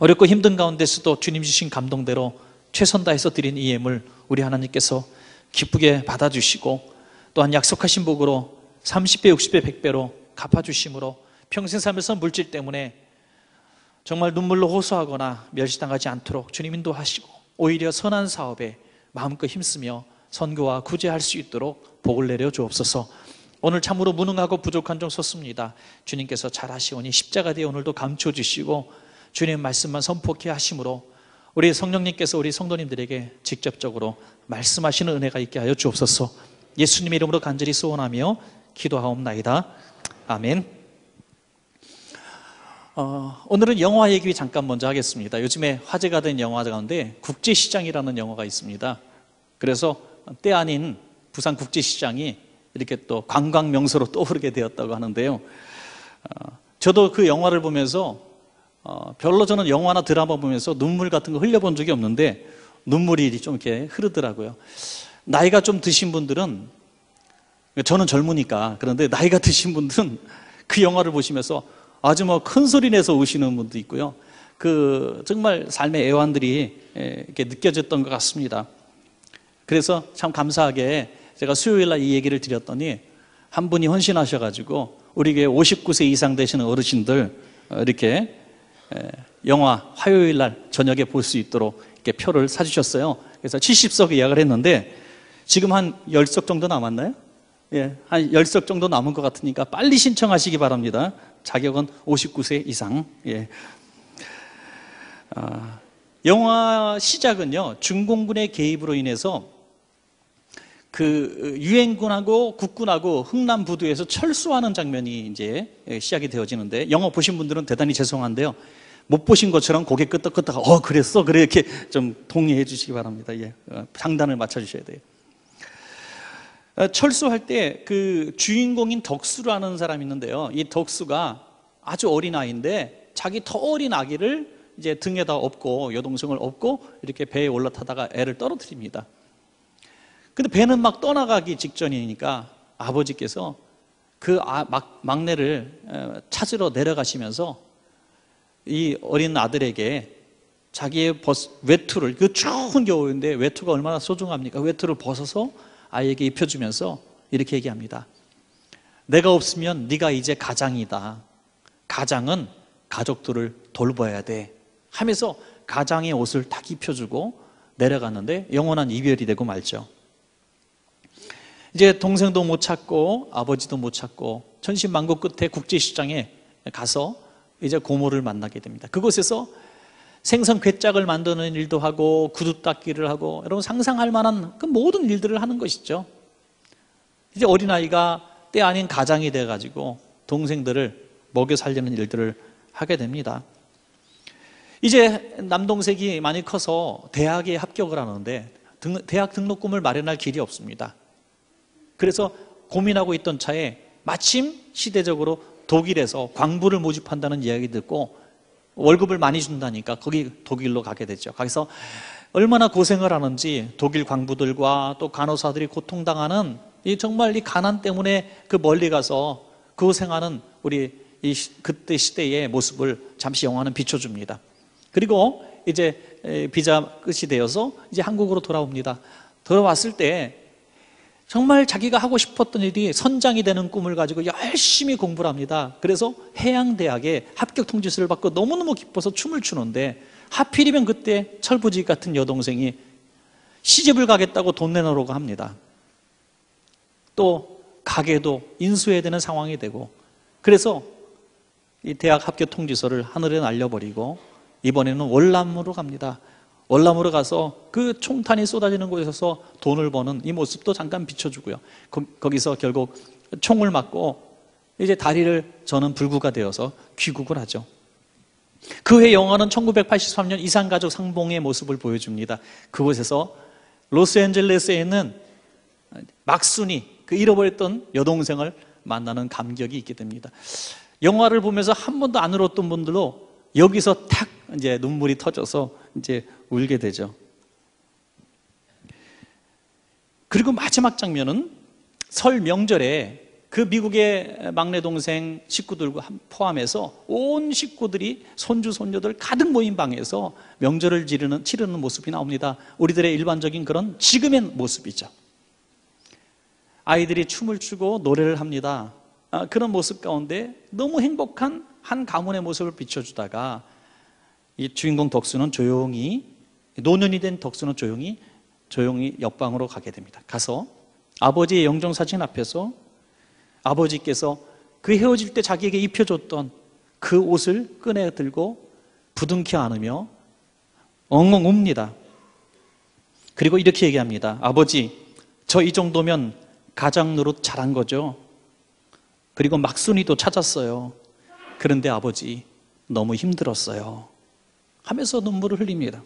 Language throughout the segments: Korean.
어렵고 힘든 가운데서도 주님 주신 감동대로 최선 다해서 드린 이 예물 우리 하나님께서 기쁘게 받아주시고 또한 약속하신 복으로 30배, 60배, 100배로 갚아주심으로 평생 살면서 물질 때문에 정말 눈물로 호소하거나 멸시당하지 않도록 주님 인도하시고 오히려 선한 사업에 마음껏 힘쓰며 선교와 구제할 수 있도록 복을 내려 주옵소서. 오늘 참으로 무능하고 부족한 종 섰습니다. 주님께서 잘하시오니 십자가 되어 오늘도 감춰 주시고 주님 말씀만 선포케 하심으로 우리 성령님께서 우리 성도님들에게 직접적으로 말씀하시는 은혜가 있게 하여 주옵소서. 예수님의 이름으로 간절히 소원하며 기도하옵나이다. 아멘. 어, 오늘은 영화 얘기 잠깐 먼저 하겠습니다. 요즘에 화제가 된 영화 가운데 국제시장이라는 영화가 있습니다. 그래서 때 아닌 부산 국제시장이 이렇게 또 관광 명소로 떠오르게 되었다고 하는데요. 어, 저도 그 영화를 보면서 어, 별로 저는 영화나 드라마 보면서 눈물 같은 거 흘려본 적이 없는데 눈물이 좀 이렇게 흐르더라고요 나이가 좀 드신 분들은 저는 젊으니까 그런데 나이가 드신 분들은 그 영화를 보시면서 아주 뭐 큰 소리 내서 우시는 분도 있고요. 그 정말 삶의 애환들이 이렇게 느껴졌던 것 같습니다. 그래서 참 감사하게 제가 수요일 날 이 얘기를 드렸더니 한 분이 헌신하셔가지고 우리 교회 59세 이상 되시는 어르신들 이렇게 영화 화요일 날 저녁에 볼 수 있도록 이렇게 표를 사주셨어요. 그래서 70석 예약을 했는데 지금 한 10석 정도 남았나요? 예, 한 10석 정도 남은 것 같으니까 빨리 신청하시기 바랍니다. 자격은 59세 이상. 예. 아, 영화 시작은요, 중공군의 개입으로 인해서 그 유엔군하고 국군하고 흥남 부두에서 철수하는 장면이 이제 시작이 되어지는데 영화 보신 분들은 대단히 죄송한데요. 못 보신 것처럼 고개 끄덕끄덕 어 그랬어 그래 이렇게 좀 동의해 주시기 바랍니다. 예, 어, 장단을 맞춰 주셔야 돼요. 어, 철수할 때 그 주인공인 덕수라는 사람이 있는데요. 이 덕수가 아주 어린 아이인데 자기 더 어린 아기를 이제 등에다 업고 여동생을 업고 이렇게 배에 올라타다가 애를 떨어뜨립니다. 근데 배는 막 떠나가기 직전이니까 아버지께서 그 아, 막, 막내를 어, 찾으러 내려가시면서 이 어린 아들에게 자기의 벗, 외투를 그 추운 겨울인데 외투가 얼마나 소중합니까? 외투를 벗어서 아이에게 입혀주면서 이렇게 얘기합니다. 내가 없으면 네가 이제 가장이다. 가장은 가족들을 돌봐야 돼. 하면서 가장의 옷을 딱 입혀주고 내려갔는데 영원한 이별이 되고 말죠. 이제 동생도 못 찾고 아버지도 못 찾고 천신만고 끝에 국제시장에 가서 이제 고모를 만나게 됩니다. 그곳에서 생선 괴짝을 만드는 일도 하고 구두 닦기를 하고 여러분 상상할 만한 그 모든 일들을 하는 것이죠. 이제 어린아이가 때 아닌 가장이 돼가지고 동생들을 먹여 살리는 일들을 하게 됩니다. 이제 남동생이 많이 커서 대학에 합격을 하는데 대학 등록금을 마련할 길이 없습니다. 그래서 고민하고 있던 차에 마침 시대적으로 독일에서 광부를 모집한다는 이야기 듣고 월급을 많이 준다니까 거기 독일로 가게 됐죠. 거기서 얼마나 고생을 하는지 독일 광부들과 또 간호사들이 고통당하는 이 정말 이 가난 때문에 그 멀리 가서 고생하는 우리 이 그때 시대의 모습을 잠시 영화는 비춰줍니다. 그리고 이제 비자 끝이 되어서 이제 한국으로 돌아옵니다. 돌아왔을 때 정말 자기가 하고 싶었던 일이 선장이 되는 꿈을 가지고 열심히 공부를 합니다. 그래서 해양대학에 합격 통지서를 받고 너무너무 기뻐서 춤을 추는데 하필이면 그때 철부지 같은 여동생이 시집을 가겠다고 돈 내놓으라고 합니다. 또 가게도 인수해야 되는 상황이 되고 그래서 이 대학 합격 통지서를 하늘에 날려버리고 이번에는 월남으로 갑니다. 월남으로 가서 그 총탄이 쏟아지는 곳에서 돈을 버는 이 모습도 잠깐 비춰주고요. 거기서 결국 총을 맞고 이제 다리를 저는 불구가 되어서 귀국을 하죠. 그 해 영화는 1983년 이산가족 상봉의 모습을 보여줍니다. 그곳에서 로스앤젤레스에 있는 막순이 그 잃어버렸던 여동생을 만나는 감격이 있게 됩니다. 영화를 보면서 한 번도 안 울었던 분들도 여기서 탁 이제 눈물이 터져서 이제 울게 되죠. 그리고 마지막 장면은 설 명절에 그 미국의 막내 동생 식구들과 포함해서 온 식구들이 손주 손녀들 가득 모인 방에서 명절을 지르는 치르는 모습이 나옵니다. 우리들의 일반적인 그런 지금의 모습이죠. 아이들이 춤을 추고 노래를 합니다. 아, 그런 모습 가운데 너무 행복한 한 가문의 모습을 비춰주다가 이 주인공 덕수는 조용히 노년이 된 덕수는 조용히 조용히 옆방으로 가게 됩니다. 가서 아버지의 영정 사진 앞에서 아버지께서 그 헤어질 때 자기에게 입혀줬던 그 옷을 꺼내 들고 부둥켜 안으며 엉엉 웁니다. 그리고 이렇게 얘기합니다. 아버지, 저 이 정도면 가장 노릇 잘한 거죠. 그리고 막순이도 찾았어요. 그런데 아버지, 너무 힘들었어요. 하면서 눈물을 흘립니다.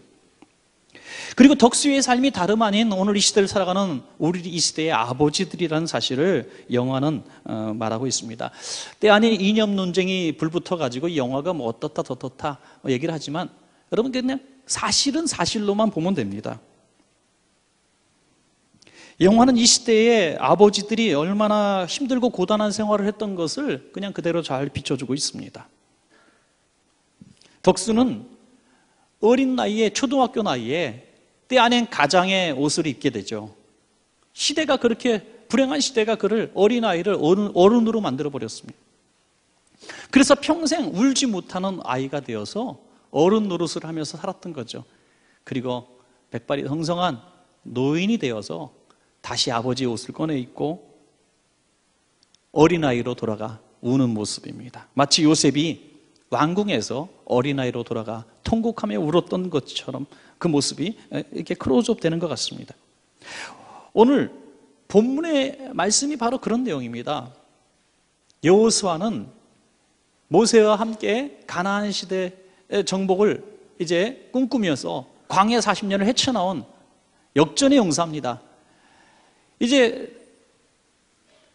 그리고 덕수의 삶이 다름 아닌 오늘 이 시대를 살아가는 우리 이 시대의 아버지들이라는 사실을 영화는 어, 말하고 있습니다. 때 아닌 이념 논쟁이 불붙어 가지고 영화가 뭐 어떻다 저떻다 뭐 얘기를 하지만 여러분 그냥 사실은 사실로만 보면 됩니다. 영화는 이 시대의 아버지들이 얼마나 힘들고 고단한 생활을 했던 것을 그냥 그대로 잘 비춰주고 있습니다. 덕수는 어린 나이에 초등학교 나이에 때 아닌 가장의 옷을 입게 되죠. 시대가 그렇게 불행한 시대가 그를 어린 아이를 어른, 어른으로 만들어 버렸습니다. 그래서 평생 울지 못하는 아이가 되어서 어른 노릇을 하면서 살았던 거죠. 그리고 백발이 흥성한 노인이 되어서 다시 아버지의 옷을 꺼내 입고 어린아이로 돌아가 우는 모습입니다. 마치 요셉이 왕궁에서 어린아이로 돌아가 통곡하며 울었던 것처럼 그 모습이 이렇게 크로즈업 되는 것 같습니다. 오늘 본문의 말씀이 바로 그런 내용입니다. 여호수아는 모세와 함께 가나안 시대의 정복을 이제 꿈꾸면서 광야 40년을 헤쳐나온 역전의 용사입니다. 이제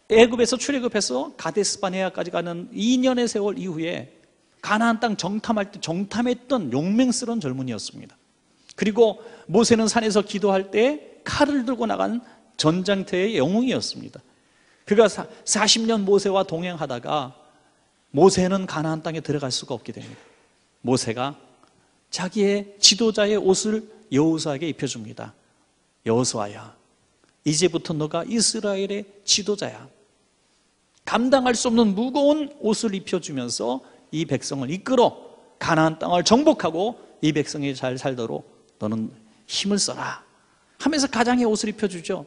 애굽에서 출애굽해서 가데스바네아까지 가는 2년의 세월 이후에 가나안 땅 정탐할 때 정탐했던 용맹스러운 젊은이였습니다. 그리고 모세는 산에서 기도할 때 칼을 들고 나간 전장터의 영웅이었습니다. 그가 40년 모세와 동행하다가 모세는 가나안 땅에 들어갈 수가 없게 됩니다. 모세가 자기의 지도자의 옷을 여호수아에게 입혀줍니다. 여호수아야, 이제부터 너가 이스라엘의 지도자야. 감당할 수 없는 무거운 옷을 입혀주면서 이 백성을 이끌어 가나안 땅을 정복하고 이 백성이 잘 살도록 너는 힘을 써라 하면서 가장의 옷을 입혀주죠.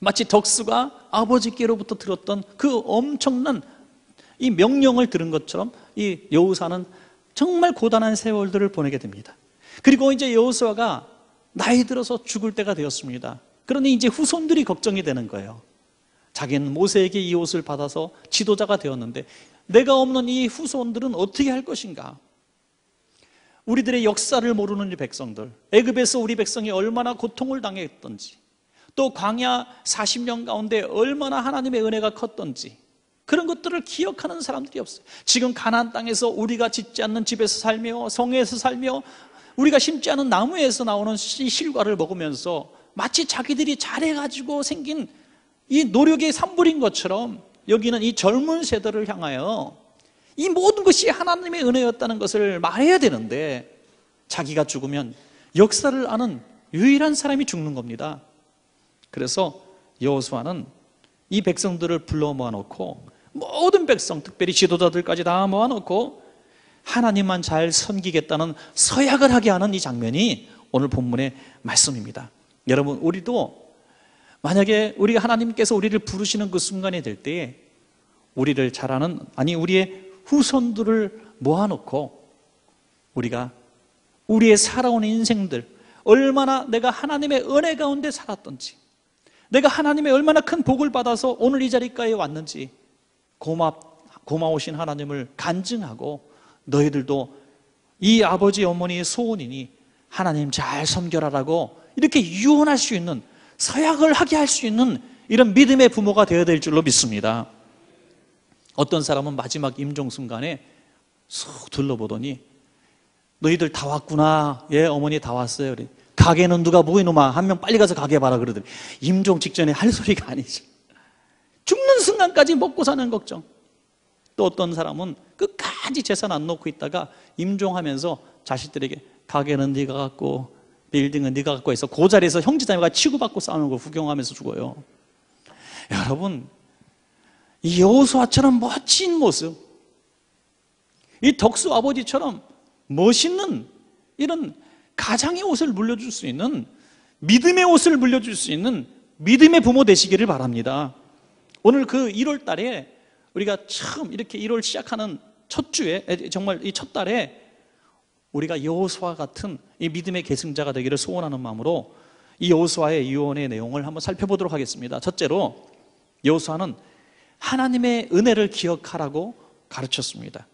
마치 덕수가 아버지께로부터 들었던 그 엄청난 이 명령을 들은 것처럼 이 여우사는 정말 고단한 세월들을 보내게 됩니다. 그리고 이제 여우수아가 나이 들어서 죽을 때가 되었습니다. 그러니 이제 후손들이 걱정이 되는 거예요. 자기는 모세에게 이 옷을 받아서 지도자가 되었는데 내가 없는 이 후손들은 어떻게 할 것인가? 우리들의 역사를 모르는 이 백성들, 애굽에서 우리 백성이 얼마나 고통을 당했던지, 또 광야 40년 가운데 얼마나 하나님의 은혜가 컸던지 그런 것들을 기억하는 사람들이 없어요. 지금 가나안 땅에서 우리가 짓지 않는 집에서 살며 성에서 살며 우리가 심지 않은 나무에서 나오는 실과를 먹으면서 마치 자기들이 잘해가지고 생긴 이 노력의 산물인 것처럼 여기는 이 젊은 세대를 향하여 이 모든 것이 하나님의 은혜였다는 것을 말해야 되는데 자기가 죽으면 역사를 아는 유일한 사람이 죽는 겁니다. 그래서 여호수아는 이 백성들을 불러 모아놓고 모든 백성, 특별히 지도자들까지 다 모아놓고 하나님만 잘 섬기겠다는 서약을 하게 하는 이 장면이 오늘 본문의 말씀입니다. 여러분, 우리도 만약에 우리가 하나님께서 우리를 부르시는 그 순간이 될 때에 우리를 잘하는, 아니, 우리의 후손들을 모아놓고 우리가 우리의 살아온 인생들 얼마나 내가 하나님의 은혜 가운데 살았던지 내가 하나님의 얼마나 큰 복을 받아서 오늘 이 자리까지 왔는지 고마, 고마우신 하나님을 간증하고 너희들도 이 아버지 어머니의 소원이니 하나님 잘 섬겨라라고 이렇게 유언할 수 있는 서약을 하게 할 수 있는 이런 믿음의 부모가 되어야 될 줄로 믿습니다. 어떤 사람은 마지막 임종 순간에 쑥 둘러보더니 너희들 다 왔구나. 예, 어머니 다 왔어요. 가게는 누가 보이노마? 한명 빨리 가서 가게 봐라 그러더니 임종 직전에 할 소리가 아니죠. 죽는 순간까지 먹고 사는 걱정. 또 어떤 사람은 끝까지 재산 안 놓고 있다가 임종하면서 자식들에게 가게는 네가 갖고 빌딩은 네가 갖고 해서 그 자리에서 형제자매가 치고받고 싸우는 걸 구경하면서 죽어요. 여러분 이 여호수아처럼 멋진 모습, 이 덕수 아버지처럼 멋있는 이런 가장의 옷을 물려줄 수 있는 믿음의 옷을 물려줄 수 있는 믿음의 부모 되시기를 바랍니다. 오늘 그 1월 달에 우리가 처음 이렇게 1월 시작하는 첫 주에 정말 이 첫 달에 우리가 여호수아 같은 이 믿음의 계승자가 되기를 소원하는 마음으로 이 여호수아의 유언의 내용을 한번 살펴보도록 하겠습니다. 첫째로 여호수아는 하나님의 은혜를 기억하라고 가르쳤습니다.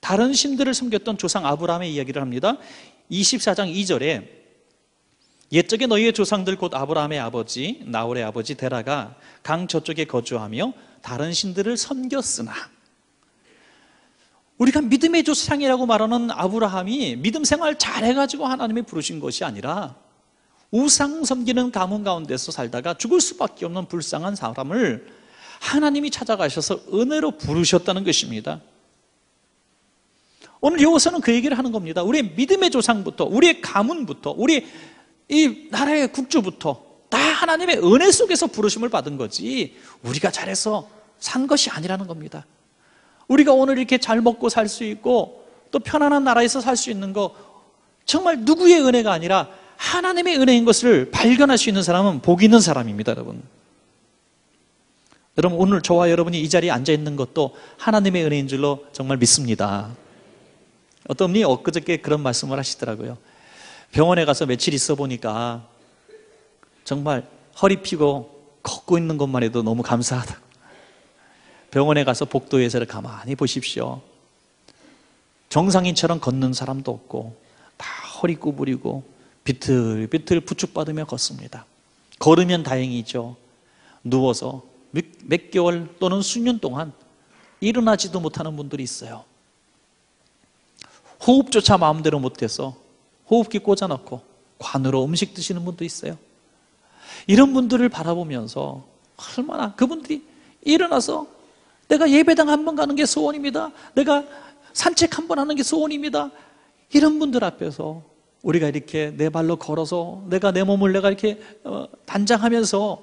다른 신들을 섬겼던 조상 아브라함의 이야기를 합니다. 24장 2절에 옛적에 너희의 조상들 곧 아브라함의 아버지 나홀의 아버지 데라가 강 저쪽에 거주하며 다른 신들을 섬겼으나 우리가 믿음의 조상이라고 말하는 아브라함이 믿음 생활 잘해가지고 하나님이 부르신 것이 아니라 우상 섬기는 가문 가운데서 살다가 죽을 수밖에 없는 불쌍한 사람을 하나님이 찾아가셔서 은혜로 부르셨다는 것입니다. 오늘 여호서는 그 얘기를 하는 겁니다. 우리의 믿음의 조상부터, 우리의 가문부터, 우리 이 나라의 국주부터 다 하나님의 은혜 속에서 부르심을 받은 거지 우리가 잘해서 산 것이 아니라는 겁니다. 우리가 오늘 이렇게 잘 먹고 살 수 있고 또 편안한 나라에서 살 수 있는 거 정말 누구의 은혜가 아니라 하나님의 은혜인 것을 발견할 수 있는 사람은 복 있는 사람입니다, 여러분. 여러분 오늘 저와 여러분이 이 자리에 앉아 있는 것도 하나님의 은혜인 줄로 정말 믿습니다. 어떤 분이 엊그저께 그런 말씀을 하시더라고요. 병원에 가서 며칠 있어 보니까 정말 허리 피고 걷고 있는 것만 해도 너무 감사하다고. 병원에 가서 복도에서를 가만히 보십시오. 정상인처럼 걷는 사람도 없고 다 허리 구부리고 비틀비틀 부축받으며 걷습니다. 걸으면 다행이죠. 누워서 몇, 몇 개월 또는 수년 동안 일어나지도 못하는 분들이 있어요. 호흡조차 마음대로 못해서 호흡기 꽂아놓고 관으로 음식 드시는 분도 있어요. 이런 분들을 바라보면서 얼마나 그분들이 일어나서 내가 예배당 한 번 가는 게 소원입니다. 내가 산책 한 번 하는 게 소원입니다. 이런 분들 앞에서 우리가 이렇게 내 발로 걸어서 내가 내 몸을 내가 이렇게 어, 단장하면서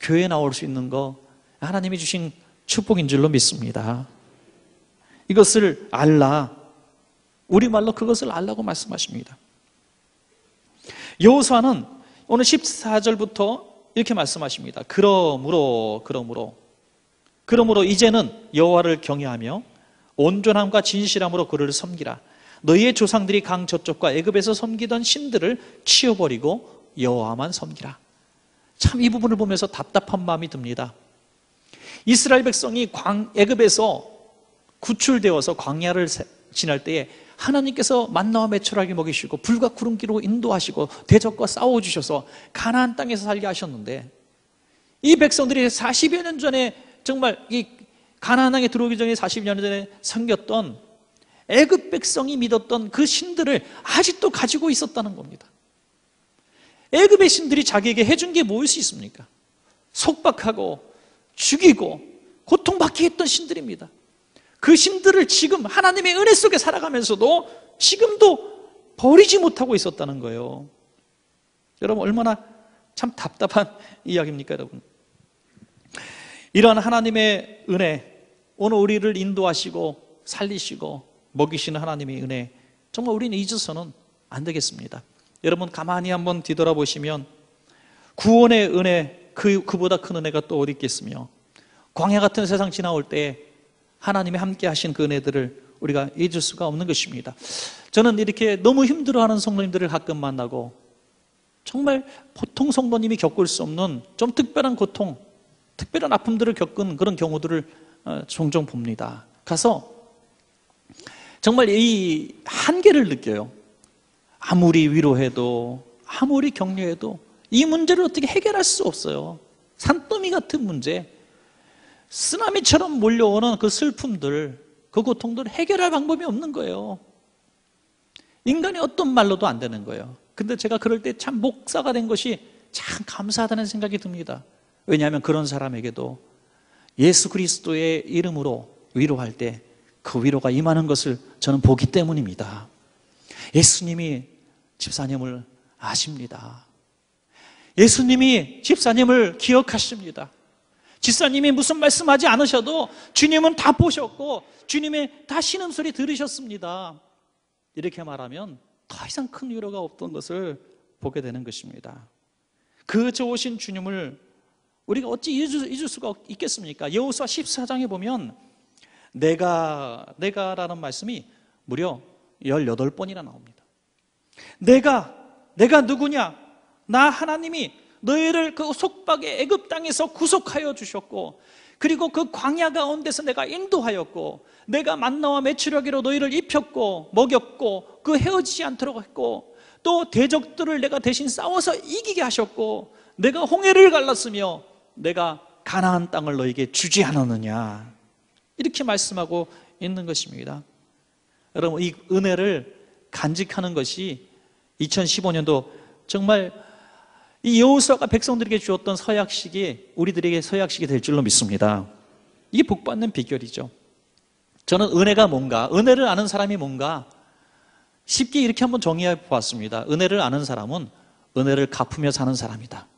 교회 나올 수 있는 거 하나님이 주신 축복인 줄로 믿습니다. 이것을 알라. 우리말로 그것을 알라고 말씀하십니다. 여호수아는 오늘 14절부터 이렇게 말씀하십니다. 그러므로 그러므로 그러므로 이제는 여호와를 경외하며 온전함과 진실함으로 그를 섬기라. 너희의 조상들이 강 저쪽과 애굽에서 섬기던 신들을 치워버리고 여호와만 섬기라. 참 이 부분을 보면서 답답한 마음이 듭니다. 이스라엘 백성이 광 애굽에서 구출되어서 광야를 지날 때에 하나님께서 만나와 매출하게 먹이시고 불과 구름기로 인도하시고 대적과 싸워 주셔서 가나안 땅에서 살게 하셨는데 이 백성들이 40여 년 전에 정말 이 가나안 땅에 들어오기 전에 40년 전에 섬겼던 애굽 백성이 믿었던 그 신들을 아직도 가지고 있었다는 겁니다. 애굽의 신들이 자기에게 해준 게 무엇이 뭐 있습니까? 속박하고 죽이고 고통받게 했던 신들입니다. 그 신들을 지금 하나님의 은혜 속에 살아가면서도 지금도 버리지 못하고 있었다는 거예요. 여러분 얼마나 참 답답한 이야기입니까, 여러분? 이러한 하나님의 은혜, 오늘 우리를 인도하시고 살리시고 먹이시는 하나님의 은혜, 정말 우리는 잊어서는 안 되겠습니다. 여러분 가만히 한번 뒤돌아보시면 구원의 은혜, 그, 그보다 큰 은혜가 또 어디 있겠으며 광야 같은 세상 지나올 때 하나님이 함께 하신 그 은혜들을 우리가 잊을 수가 없는 것입니다. 저는 이렇게 너무 힘들어하는 성도님들을 가끔 만나고 정말 보통 성도님이 겪을 수 없는 좀 특별한 고통, 특별한 아픔들을 겪은 그런 경우들을 어, 종종 봅니다. 가서 정말 이 한계를 느껴요. 아무리 위로해도, 아무리 격려해도 이 문제를 어떻게 해결할 수 없어요. 산더미 같은 문제, 쓰나미처럼 몰려오는 그 슬픔들, 그 고통들을 해결할 방법이 없는 거예요. 인간이 어떤 말로도 안 되는 거예요. 근데 제가 그럴 때 참 목사가 된 것이 참 감사하다는 생각이 듭니다. 왜냐하면 그런 사람에게도 예수 그리스도의 이름으로 위로할 때 그 위로가 임하는 것을 저는 보기 때문입니다. 예수님이 집사님을 아십니다. 예수님이 집사님을 기억하십니다. 집사님이 무슨 말씀하지 않으셔도 주님은 다 보셨고 주님의 다 신음소리 들으셨습니다. 이렇게 말하면 더 이상 큰 위로가 없던 것을 보게 되는 것입니다. 그 좋으신 주님을 우리가 어찌 잊을, 잊을 수가 있겠습니까? 여호수아 14장에 보면 내가 내가라는 말씀이 무려 18번이나 나옵니다. 내가 내가 누구냐? 나 하나님이 너희를 그 속박의 애굽 땅에서 구속하여 주셨고 그리고 그 광야 가운데서 내가 인도하였고 내가 만나와 매출하기로 너희를 입혔고 먹였고 그 헤어지지 않도록 했고 또 대적들을 내가 대신 싸워서 이기게 하셨고 내가 홍해를 갈랐으며 내가 가나안 땅을 너에게 주지 않았느냐 이렇게 말씀하고 있는 것입니다. 여러분 이 은혜를 간직하는 것이 2015년도 정말 이 여호수아가 백성들에게 주었던 서약식이 우리들에게 서약식이 될 줄로 믿습니다. 이게 복받는 비결이죠. 저는 은혜가 뭔가, 은혜를 아는 사람이 뭔가 쉽게 이렇게 한번 정의해 보았습니다. 은혜를 아는 사람은 은혜를 갚으며 사는 사람이다.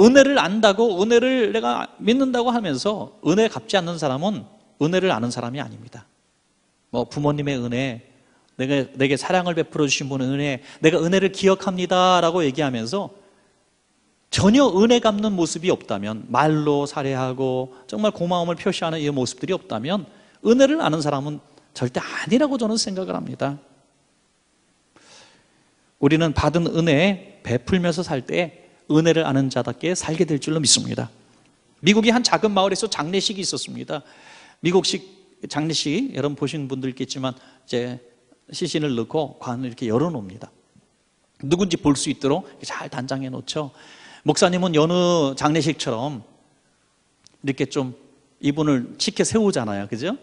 은혜를 안다고 은혜를 내가 믿는다고 하면서 은혜 갚지 않는 사람은 은혜를 아는 사람이 아닙니다. 뭐 부모님의 은혜, 내가 내게 사랑을 베풀어 주신 분의 은혜, 내가 은혜를 기억합니다라고 얘기하면서 전혀 은혜 갚는 모습이 없다면 말로 살해하고 정말 고마움을 표시하는 이 모습들이 없다면 은혜를 아는 사람은 절대 아니라고 저는 생각을 합니다. 우리는 받은 은혜에 베풀면서 살 때 은혜를 아는 자답게 살게 될 줄로 믿습니다. 미국의 한 작은 마을에서 장례식이 있었습니다. 미국식 장례식 여러분 보신 분들 있겠지만 이제 시신을 넣고 관을 이렇게 열어놓습니다. 누군지 볼 수 있도록 잘 단장해 놓죠. 목사님은 여느 장례식처럼 이렇게 좀 이분을 치켜 세우잖아요. 그죠?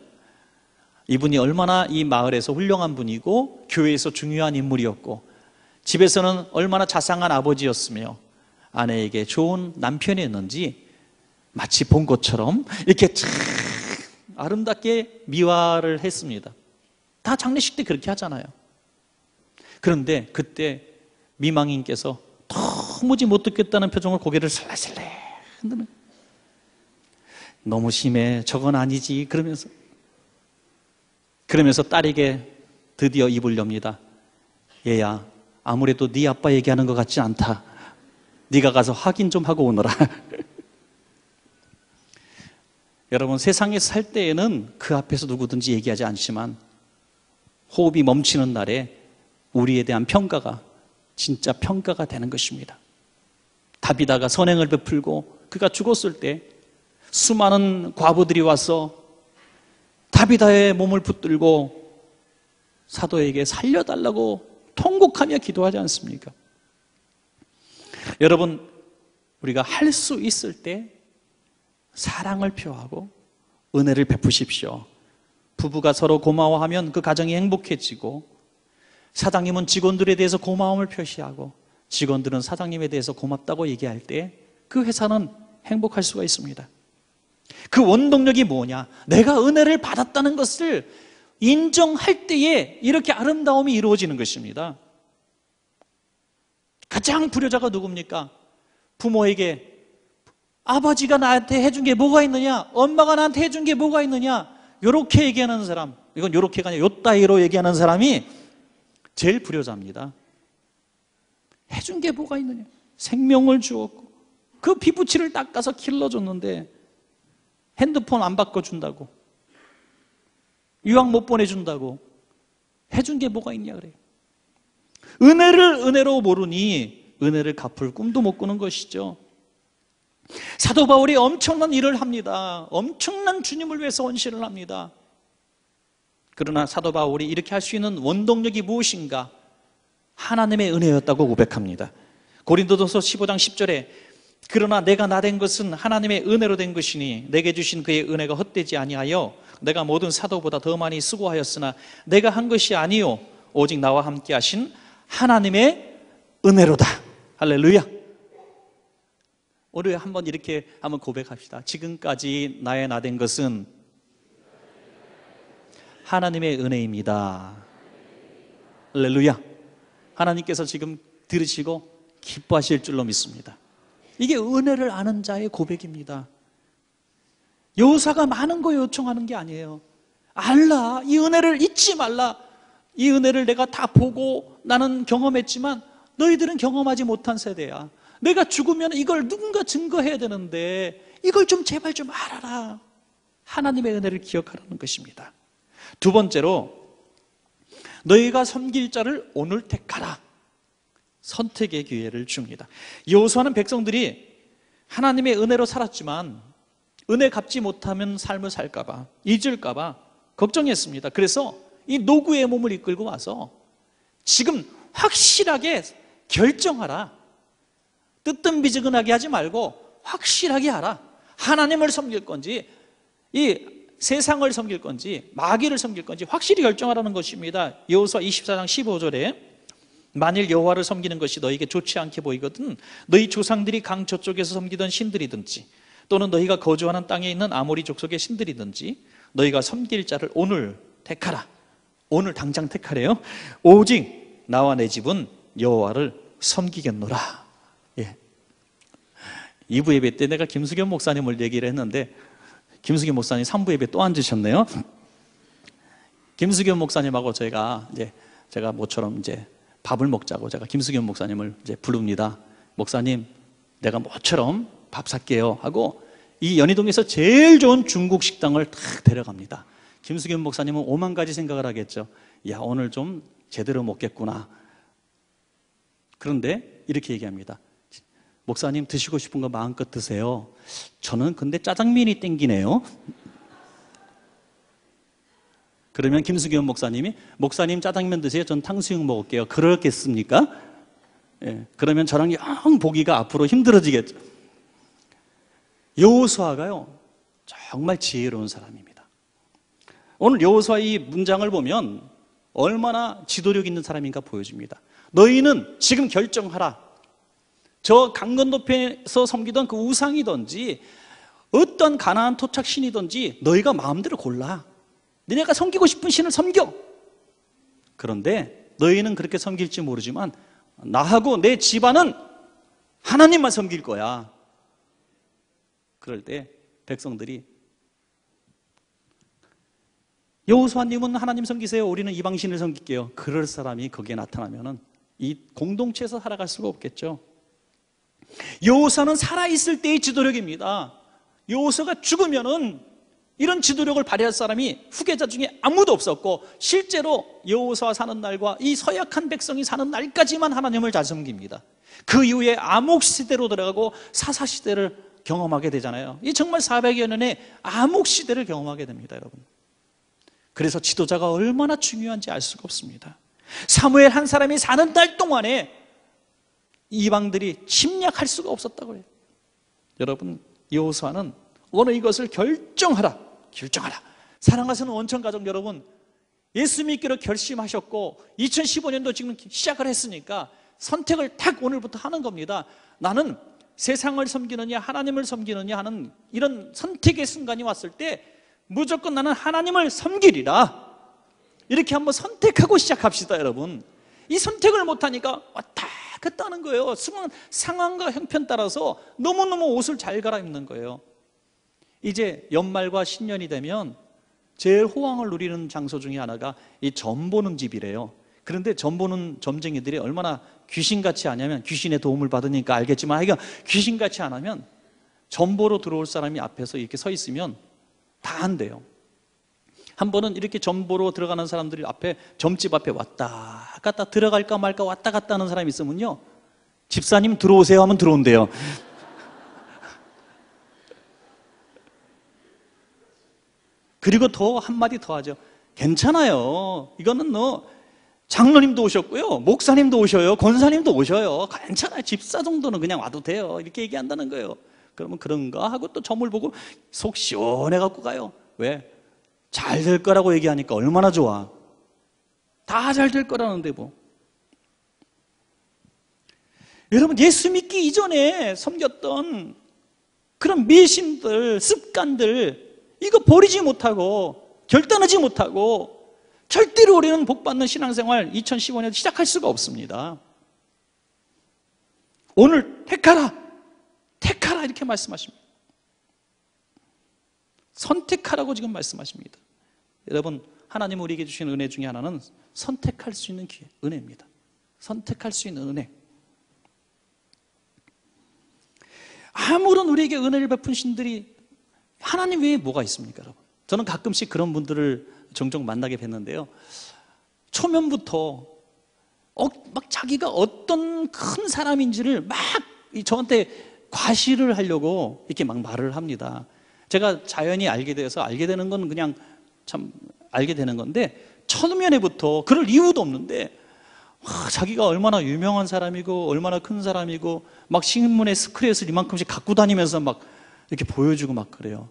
이분이 얼마나 이 마을에서 훌륭한 분이고 교회에서 중요한 인물이었고 집에서는 얼마나 자상한 아버지였으며 아내에게 좋은 남편이었는지 마치 본 것처럼 이렇게 참 아름답게 미화를 했습니다. 다 장례식 때 그렇게 하잖아요. 그런데 그때 미망인께서 도무지 못 듣겠다는 표정을 고개를 슬라슬레 흔드는 너무 심해 저건 아니지 그러면서 그러면서 딸에게 드디어 입을 엽니다 얘야 아무래도 네 아빠 얘기하는 것 같지 않다 네가 가서 확인 좀 하고 오너라 여러분 세상에 살 때에는 그 앞에서 누구든지 얘기하지 않지만 호흡이 멈추는 날에 우리에 대한 평가가 진짜 평가가 되는 것입니다. 다비다가 선행을 베풀고 그가 죽었을 때 수많은 과부들이 와서 다비다의 몸을 붙들고 사도에게 살려달라고 통곡하며 기도하지 않습니까? 여러분, 우리가 할 수 있을 때 사랑을 표하고 은혜를 베푸십시오. 부부가 서로 고마워하면 그 가정이 행복해지고 사장님은 직원들에 대해서 고마움을 표시하고 직원들은 사장님에 대해서 고맙다고 얘기할 때 그 회사는 행복할 수가 있습니다. 그 원동력이 뭐냐? 내가 은혜를 받았다는 것을 인정할 때에 이렇게 아름다움이 이루어지는 것입니다. 가장 불효자가 누굽니까? 부모에게 아버지가 나한테 해준 게 뭐가 있느냐? 엄마가 나한테 해준 게 뭐가 있느냐? 요렇게 얘기하는 사람, 이건 요렇게가 아니라 요따위로 얘기하는 사람이 제일 불효자입니다. 해준 게 뭐가 있느냐? 생명을 주었고, 그 피부치를 닦아서 길러줬는데, 핸드폰 안 바꿔준다고, 유학 못 보내준다고, 해준 게 뭐가 있냐 그래요. 은혜를 은혜로 모르니, 은혜를 갚을 꿈도 못 꾸는 것이죠. 사도 바울이 엄청난 일을 합니다. 엄청난 주님을 위해서 헌신을 합니다. 그러나 사도 바울이 이렇게 할 수 있는 원동력이 무엇인가? 하나님의 은혜였다고 고백합니다. 고린도도서 15장 10절에 그러나 내가 나 된 것은 하나님의 은혜로 된 것이니 내게 주신 그의 은혜가 헛되지 아니하여 내가 모든 사도보다 더 많이 수고하였으나 내가 한 것이 아니요 오직 나와 함께 하신 하나님의 은혜로다. 할렐루야. 오늘 한번 이렇게 한번 고백합시다. 지금까지 나의 나 된 것은 하나님의 은혜입니다. 할렐루야. 하나님께서 지금 들으시고 기뻐하실 줄로 믿습니다. 이게 은혜를 아는 자의 고백입니다. 여호사가 많은 거 요청하는 게 아니에요. 알라. 이 은혜를 잊지 말라. 이 은혜를 내가 다 보고 나는 경험했지만 너희들은 경험하지 못한 세대야. 내가 죽으면 이걸 누군가 증거해야 되는데 이걸 좀 제발 좀 알아라. 하나님의 은혜를 기억하라는 것입니다. 두 번째로 너희가 섬길 자를 오늘 택하라. 선택의 기회를 줍니다. 여호수아는 백성들이 하나님의 은혜로 살았지만 은혜 갚지 못하면 삶을 살까 봐 잊을까 봐 걱정했습니다. 그래서 이 노구의 몸을 이끌고 와서 지금 확실하게 결정하라. 뜨뜻미지근하게 하지 말고 확실하게 하라. 하나님을 섬길 건지 이 세상을 섬길 건지 마귀를 섬길 건지 확실히 결정하라는 것입니다. 여호수아 24장 15절에 만일 여호와를 섬기는 것이 너에게 좋지 않게 보이거든 너희 조상들이 강 저쪽에서 섬기던 신들이든지 또는 너희가 거주하는 땅에 있는 아모리 족속의 신들이든지 너희가 섬길 자를 오늘 택하라 오늘 당장 택하래요 오직 나와 내 집은 여호와를 섬기겠노라 예. 2부 예배 때 내가 김수겸 목사님을 얘기를 했는데 김수겸 목사님 3부 예배 또 앉으셨네요 김수겸 목사님하고 저희가 이제 제가 모처럼 이제 밥을 먹자고 제가 김수겸 목사님을 이제 부릅니다. 목사님, 내가 모처럼 밥 살게요 하고 이 연희동에서 제일 좋은 중국 식당을 탁 데려갑니다. 김수겸 목사님은 오만 가지 생각을 하겠죠. 야, 오늘 좀 제대로 먹겠구나. 그런데 이렇게 얘기합니다. 목사님 드시고 싶은 거 마음껏 드세요. 저는 근데 짜장면이 땡기네요. 그러면 김수겸 목사님이 목사님 짜장면 드세요. 전 탕수육 먹을게요. 그렇겠습니까? 예, 그러면 저랑 영 보기가 앞으로 힘들어지겠죠. 여호수아가요 정말 지혜로운 사람입니다. 오늘 여호수아 이 문장을 보면 얼마나 지도력 있는 사람인가 보여줍니다. 너희는 지금 결정하라. 저 강건도편에서 섬기던 그 우상이든지 어떤 가나안 토착 신이든지 너희가 마음대로 골라. 너네가 섬기고 싶은 신을 섬겨. 그런데 너희는 그렇게 섬길지 모르지만 나하고 내 집안은 하나님만 섬길 거야. 그럴 때 백성들이 여호수아님은 하나님 섬기세요. 우리는 이방신을 섬길게요. 그럴 사람이 거기에 나타나면은 이 공동체에서 살아갈 수가 없겠죠. 여호수아는 살아 있을 때의 지도력입니다. 여호수아가 죽으면은 이런 지도력을 발휘할 사람이 후계자 중에 아무도 없었고 실제로 여호수아 사는 날과 이 서약한 백성이 사는 날까지만 하나님을 잘 섬깁니다. 그 이후에 암흑 시대로 들어가고 사사 시대를 경험하게 되잖아요. 이 정말 400여 년의 암흑 시대를 경험하게 됩니다, 여러분. 그래서 지도자가 얼마나 중요한지 알 수가 없습니다. 사무엘 한 사람이 사는 날 동안에 이방들이 침략할 수가 없었다고 해요. 여러분, 여호수아는 오늘 이것을 결정하라. 결정하라. 사랑하시는 원천 가족 여러분, 예수 믿기로 결심하셨고 2015년도 지금 시작을 했으니까 선택을 딱 오늘부터 하는 겁니다. 나는 세상을 섬기느냐 하나님을 섬기느냐 하는 이런 선택의 순간이 왔을 때 무조건 나는 하나님을 섬기리라. 이렇게 한번 선택하고 시작합시다, 여러분. 이 선택을 못하니까 왔다 갔다 하는 거예요. 상황, 상황과 형편 따라서 너무너무 옷을 잘 갈아입는 거예요. 이제 연말과 신년이 되면 제일 호황을 누리는 장소 중에 하나가 이 점 보는 집이래요. 그런데 점 보는 점쟁이들이 얼마나 귀신같이 하냐면 귀신의 도움을 받으니까 알겠지만 귀신같이 안 하면 점보로 들어올 사람이 앞에서 이렇게 서 있으면 다 한대요. 한 번은 이렇게 점보로 들어가는 사람들이 앞에 점집 앞에 왔다 갔다 들어갈까 말까 왔다 갔다 하는 사람이 있으면요. 집사님 들어오세요 하면 들어온대요. 그리고 더 한마디 더 하죠. 괜찮아요. 이거는 너 장로님도 오셨고요. 목사님도 오셔요. 권사님도 오셔요. 괜찮아요. 집사 정도는 그냥 와도 돼요. 이렇게 얘기한다는 거예요. 그러면 그런가 하고 또 점을 보고 속 시원해 갖고 가요. 왜? 잘 될 거라고 얘기하니까 얼마나 좋아. 다 잘 될 거라는데 뭐. 여러분, 예수 믿기 이전에 섬겼던 그런迷신들, 습관들, 이거 버리지 못하고, 결단하지 못하고, 절대로 우리는 복받는 신앙생활 2015년 시작할 수가 없습니다. 오늘 택하라! 이렇게 말씀하십니다. 선택하라고 지금 말씀하십니다. 여러분, 하나님 우리에게 주신 은혜 중에 하나는 선택할 수 있는 기회, 은혜입니다. 선택할 수 있는 은혜. 아무런 우리에게 은혜를 베푼 신들이 하나님 외에 뭐가 있습니까, 여러분? 저는 가끔씩 그런 분들을 종종 만나게 뵀는데요. 초면부터 어, 막 자기가 어떤 큰 사람인지를 막 저한테 과시를 하려고 이렇게 막 말을 합니다. 제가 자연히 알게 되어서 알게 되는 건 그냥 참 알게 되는 건데 처음에부터 그럴 이유도 없는데 와, 자기가 얼마나 유명한 사람이고 얼마나 큰 사람이고 막 신문에 스크래을 이만큼씩 갖고 다니면서 막 이렇게 보여주고 막 그래요.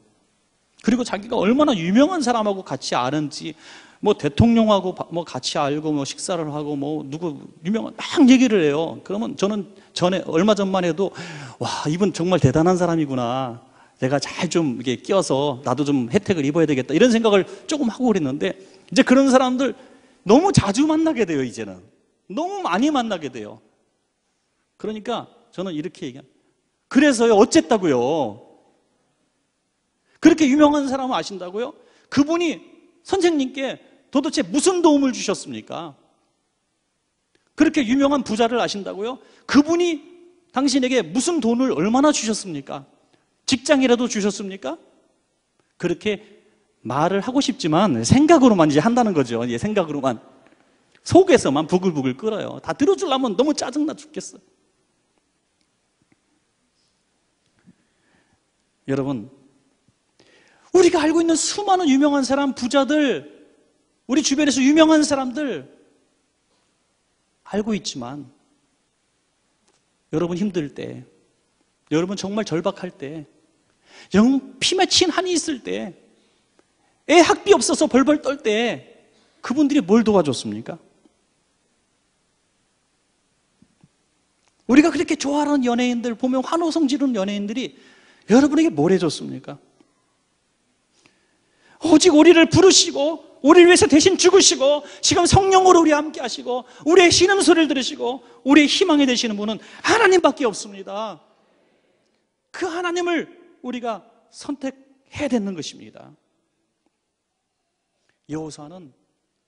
그리고 자기가 얼마나 유명한 사람하고 같이 아는지 뭐 대통령하고 뭐 같이 알고 뭐 식사를 하고 뭐 누구 유명한 막 얘기를 해요. 그러면 저는 전에 얼마 전만 해도 와 이분 정말 대단한 사람이구나. 내가 잘 좀 이렇게 끼어서 나도 좀 혜택을 입어야 되겠다 이런 생각을 조금 하고 그랬는데 이제 그런 사람들 너무 자주 만나게 돼요 이제는 너무 많이 만나게 돼요. 그러니까 저는 이렇게 얘기합니다. 그래서요 어쨌다고요. 그렇게 유명한 사람을 아신다고요? 그분이 선생님께 도대체 무슨 도움을 주셨습니까? 그렇게 유명한 부자를 아신다고요? 그분이 당신에게 무슨 돈을 얼마나 주셨습니까? 직장이라도 주셨습니까? 그렇게 말을 하고 싶지만 생각으로만 이제 한다는 거죠. 예, 생각으로만. 속에서만 부글부글 끓어요. 다 들어주려면 너무 짜증나 죽겠어. 여러분, 우리가 알고 있는 수많은 유명한 사람, 부자들, 우리 주변에서 유명한 사람들 알고 있지만 여러분 힘들 때, 여러분 정말 절박할 때, 영 피맺힌 한이 있을 때, 애 학비 없어서 벌벌 떨 때, 그분들이 뭘 도와줬습니까? 우리가 그렇게 좋아하는 연예인들 보면 환호성 지르는 연예인들이 여러분에게 뭘 해줬습니까? 오직 우리를 부르시고 우리를 위해서 대신 죽으시고 지금 성령으로 우리 함께 하시고 우리의 신음소리를 들으시고 우리의 희망이 되시는 분은 하나님밖에 없습니다. 그 하나님을 우리가 선택해야 되는 것입니다. 여호수아는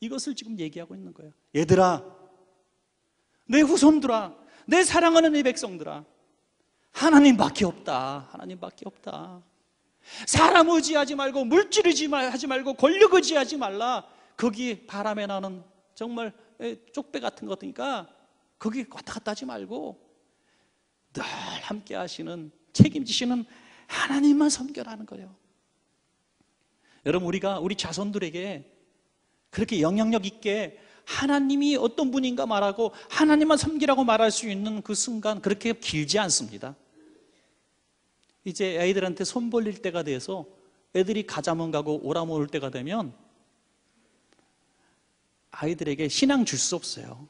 이것을 지금 얘기하고 있는 거예요. 얘들아, 내 후손들아, 내 사랑하는 내 백성들아, 하나님밖에 없다. 하나님밖에 없다. 사람 의지하지 말고 물질 의지하지 말고 권력 의지하지 말라. 거기 바람에 나는 정말 쪽배 같은 거니까 거기 왔다 갔다 하지 말고 늘 함께 하시는 책임지시는 하나님만 섬겨라는 거예요. 여러분 우리가 우리 자손들에게 그렇게 영향력 있게 하나님이 어떤 분인가 말하고 하나님만 섬기라고 말할 수 있는 그 순간 그렇게 길지 않습니다. 이제 아이들한테 손 벌릴 때가 돼서 애들이 가자면 가고 오라면 올 때가 되면 아이들에게 신앙 줄 수 없어요.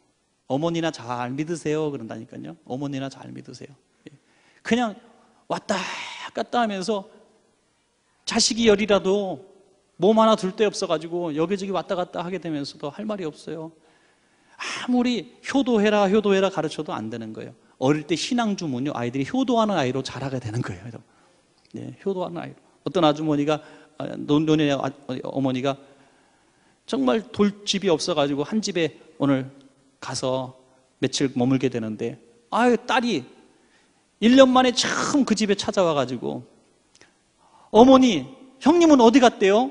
어머니나 잘 믿으세요. 그런다니까요. 어머니나 잘 믿으세요. 예. 그냥 왔다 갔다 하면서 자식이 열이라도 몸 하나 둘 데 없어가지고 여기저기 왔다 갔다 하게 되면서도 할 말이 없어요. 아무리 효도해라, 효도해라 가르쳐도 안 되는 거예요. 어릴 때 신앙 주문요 아이들이 효도하는 아이로 자라게 되는 거예요. 네, 효도하는 아이로. 어떤 아주머니가 논논의 아, 어머니가 정말 돌집이 없어가지고 한 집에 오늘 가서 며칠 머물게 되는데 아유 딸이 1년 만에 처음 그 집에 찾아와가지고 어머니 형님은 어디 갔대요?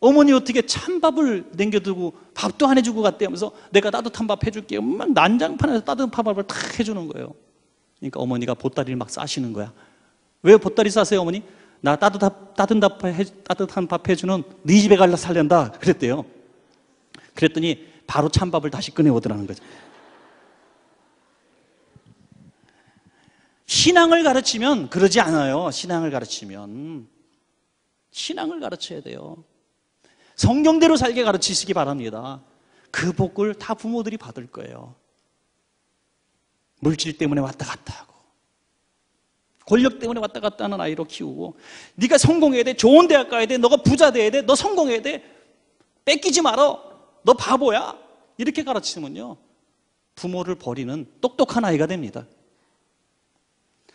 어머니 어떻게 찬밥을 남겨두고 밥도 안 해주고 갔대 하면서 내가 따뜻한 밥 해줄게요. 막 난장판에서 따뜻한 밥을 탁 해주는 거예요. 그러니까 어머니가 보따리를 막 싸시는 거야. 왜 보따리 싸세요, 어머니? 나 따뜻한, 따뜻한, 밥, 해, 따뜻한 밥 해 주는 네 집에 갈라 살련다. 그랬대요. 그랬더니 바로 찬밥을 다시 꺼내오더라는 거죠. 신앙을 가르치면 그러지 않아요. 신앙을 가르치면. 신앙을 가르쳐야 돼요. 성경대로 살게 가르치시기 바랍니다. 그 복을 다 부모들이 받을 거예요. 물질 때문에 왔다 갔다 하고 권력 때문에 왔다 갔다 하는 아이로 키우고 네가 성공해야 돼 좋은 대학 가야 돼 너가 부자 돼야 돼 너 성공해야 돼 뺏기지 말어 너 바보야 이렇게 가르치면요 부모를 버리는 똑똑한 아이가 됩니다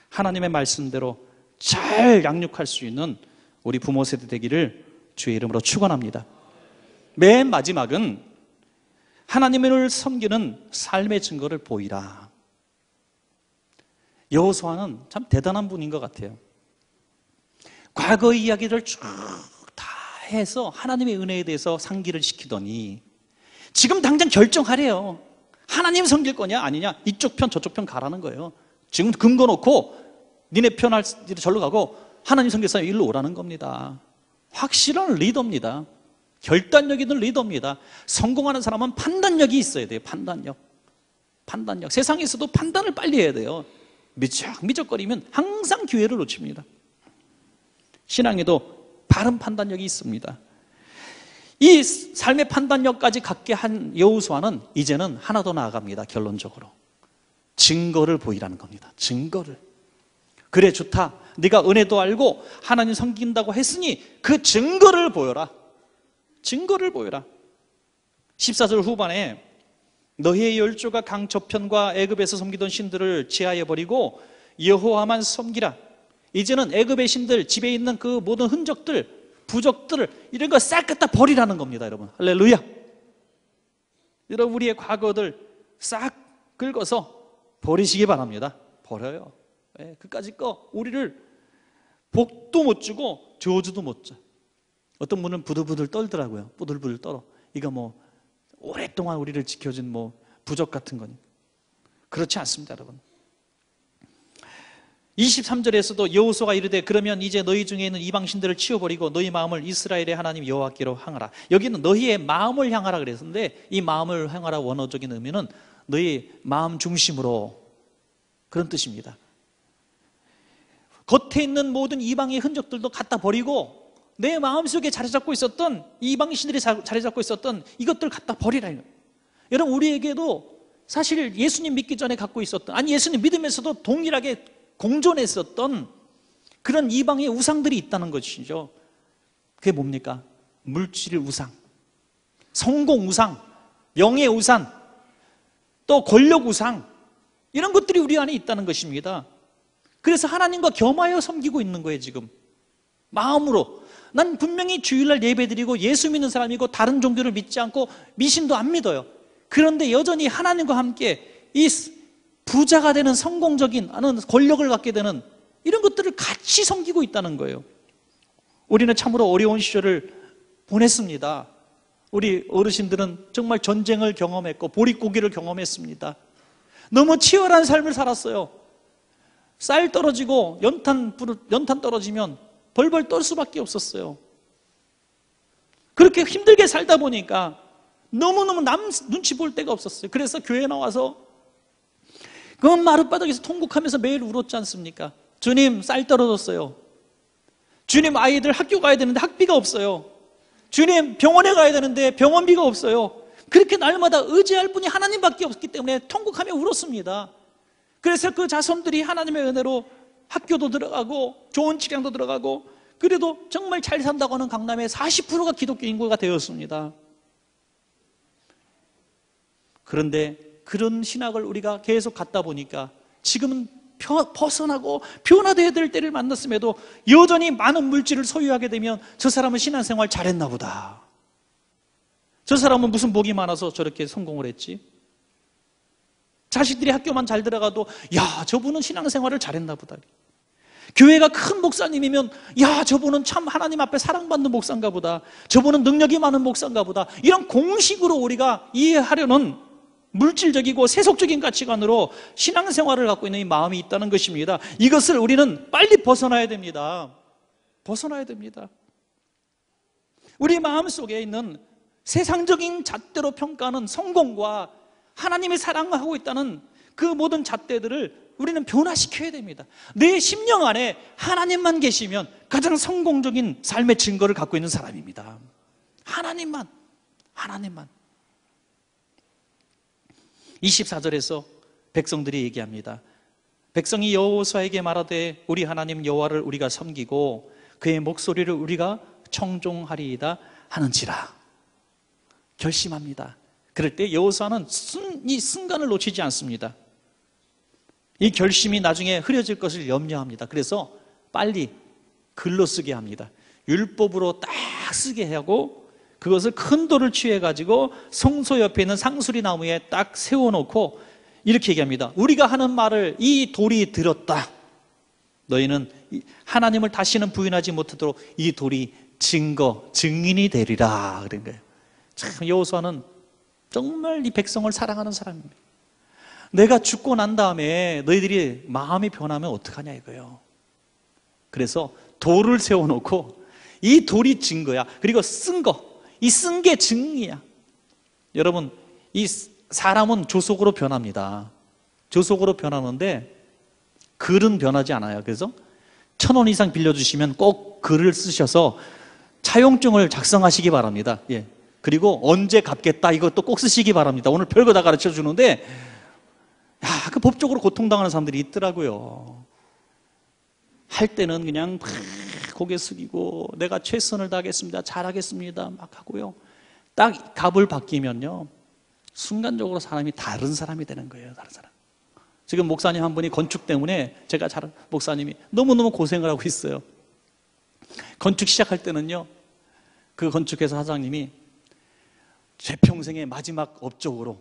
하나님의 말씀대로 잘 양육할 수 있는 우리 부모 세대 되기를 주의 이름으로 축원합니다. 맨 마지막은 하나님을 섬기는 삶의 증거를 보이라. 여호수아는 참 대단한 분인 것 같아요. 과거 이야기를 쭉 다 해서 하나님의 은혜에 대해서 상기를 시키더니 지금 당장 결정하래요. 하나님 섬길 거냐 아니냐 이쪽 편 저쪽 편 가라는 거예요. 지금 금거 놓고 니네 편할 절로 가고 하나님 섬길 사람 일로 오라는 겁니다. 확실한 리더입니다. 결단력 있는 리더입니다. 성공하는 사람은 판단력이 있어야 돼요. 판단력. 판단력. 세상에서도 판단을 빨리 해야 돼요. 미적미적거리면 항상 기회를 놓칩니다. 신앙에도 바른 판단력이 있습니다. 이 삶의 판단력까지 갖게 한 여우수아는 이제는 하나 더 나아갑니다. 결론적으로. 증거를 보이라는 겁니다. 증거를. 그래 좋다. 네가 은혜도 알고 하나님 섬긴다고 했으니 그 증거를 보여라. 증거를 보여라. 14절 후반에 너희의 열조가 강 저편과 애굽에서 섬기던 신들을 제하여 버리고 여호와만 섬기라. 이제는 애굽의 신들 집에 있는 그 모든 흔적들, 부적들 이런 거 싹 갖다 버리라는 겁니다, 여러분. 할렐루야. 여러분 우리의 과거들 싹 긁어서 버리시기 바랍니다. 버려요. 예, 그까짓 거 우리를 복도 못 주고 저주도 못 줘. 어떤 분은 부들부들 떨더라고요. 부들부들 떨어. 이거 뭐 오랫동안 우리를 지켜준 뭐 부적 같은 거니. 그렇지 않습니다, 여러분. 23절에서도 여호수아가 이르되 그러면 이제 너희 중에 있는 이방 신들을 치워버리고 너희 마음을 이스라엘의 하나님 여호와께로 향하라. 여기는 너희의 마음을 향하라 그랬는데 이 마음을 향하라 원어적인 의미는 너희 마음 중심으로 그런 뜻입니다. 겉에 있는 모든 이방의 흔적들도 갖다 버리고 내 마음속에 자리 잡고 있었던 이방 신들이 자리 잡고 있었던 이것들 갖다 버리라. 여러분 우리에게도 사실 예수님 믿기 전에 갖고 있었던 아니 예수님 믿으면서도 동일하게 공존했었던 그런 이방의 우상들이 있다는 것이죠. 그게 뭡니까? 물질 우상, 성공 우상, 명예 우상, 또 권력 우상 이런 것들이 우리 안에 있다는 것입니다. 그래서 하나님과 겸하여 섬기고 있는 거예요, 지금. 마음으로. 난 분명히 주일날 예배 드리고 예수 믿는 사람이고 다른 종교를 믿지 않고 미신도 안 믿어요. 그런데 여전히 하나님과 함께 이 부자가 되는 성공적인 하는 권력을 갖게 되는 이런 것들을 같이 섬기고 있다는 거예요. 우리는 참으로 어려운 시절을 보냈습니다. 우리 어르신들은 정말 전쟁을 경험했고 보릿고기를 경험했습니다. 너무 치열한 삶을 살았어요. 쌀 떨어지고 연탄 불 연탄 떨어지면 벌벌 떨 수밖에 없었어요. 그렇게 힘들게 살다 보니까 너무너무 남 눈치 볼 데가 없었어요. 그래서 교회 나와서 그 마룻바닥에서 통곡하면서 매일 울었지 않습니까? 주님 쌀 떨어졌어요. 주님 아이들 학교 가야 되는데 학비가 없어요. 주님 병원에 가야 되는데 병원비가 없어요. 그렇게 날마다 의지할 분이 하나님밖에 없기 때문에 통곡하며 울었습니다. 그래서 그 자손들이 하나님의 은혜로 학교도 들어가고 좋은 직장도 들어가고 그래도 정말 잘 산다고 하는 강남의 40%가 기독교 인구가 되었습니다. 그런데 그런 신학을 우리가 계속 갖다 보니까 지금은 벗어나고 변화되어야 될 때를 만났음에도 여전히 많은 물질을 소유하게 되면 저 사람은 신앙생활 잘했나 보다. 저 사람은 무슨 복이 많아서 저렇게 성공을 했지? 자식들이 학교만 잘 들어가도 야 저분은 신앙생활을 잘했나 보다. 교회가 큰 목사님이면 야 저분은 참 하나님 앞에 사랑받는 목사인가 보다. 저분은 능력이 많은 목사인가 보다. 이런 공식으로 우리가 이해하려는 물질적이고 세속적인 가치관으로 신앙생활을 갖고 있는 이 마음이 있다는 것입니다. 이것을 우리는 빨리 벗어나야 됩니다. 벗어나야 됩니다. 우리 마음속에 있는 세상적인 잣대로 평가하는 성공과 하나님의 사랑하고 있다는 그 모든 잣대들을 우리는 변화시켜야 됩니다. 내 심령 안에 하나님만 계시면 가장 성공적인 삶의 증거를 갖고 있는 사람입니다. 하나님만, 하나님만. 24절에서 백성들이 얘기합니다. 백성이 여호수아에게 말하되 우리 하나님 여호와를 우리가 섬기고 그의 목소리를 우리가 청종하리이다 하는지라 결심합니다. 그럴 때 여호수아는 이 순간을 놓치지 않습니다. 이 결심이 나중에 흐려질 것을 염려합니다. 그래서 빨리 글로 쓰게 합니다. 율법으로 딱 쓰게 하고 그것을 큰 돌을 취해 가지고 성소 옆에 있는 상수리 나무에 딱 세워 놓고 이렇게 얘기합니다. 우리가 하는 말을 이 돌이 들었다. 너희는 하나님을 다시는 부인하지 못하도록 이 돌이 증거, 증인이 되리라. 그런 거예요. 참, 여호수아는 정말 이 백성을 사랑하는 사람입니다. 내가 죽고 난 다음에 너희들이 마음이 변하면 어떡하냐 이거예요. 그래서 돌을 세워놓고 이 돌이 증거야. 그리고 쓴 거, 이 쓴 게 증이야. 여러분, 이 사람은 조속으로 변합니다. 조속으로 변하는데 글은 변하지 않아요. 그래서 천 원 이상 빌려주시면 꼭 글을 쓰셔서 차용증을 작성하시기 바랍니다. 예. 그리고 언제 갚겠다 이것도 꼭 쓰시기 바랍니다. 오늘 별거 다 가르쳐 주는데 야, 그 법적으로 고통당하는 사람들이 있더라고요. 할 때는 그냥 고개 숙이고 내가 최선을 다하겠습니다. 잘하겠습니다. 막 하고요. 딱 값을 바뀌면요. 순간적으로 사람이 다른 사람이 되는 거예요. 다른 사람. 지금 목사님 한 분이 건축 때문에 제가 잘 목사님이 너무너무 고생을 하고 있어요. 건축 시작할 때는요. 그 건축회사 사장님이 제 평생의 마지막 업적으로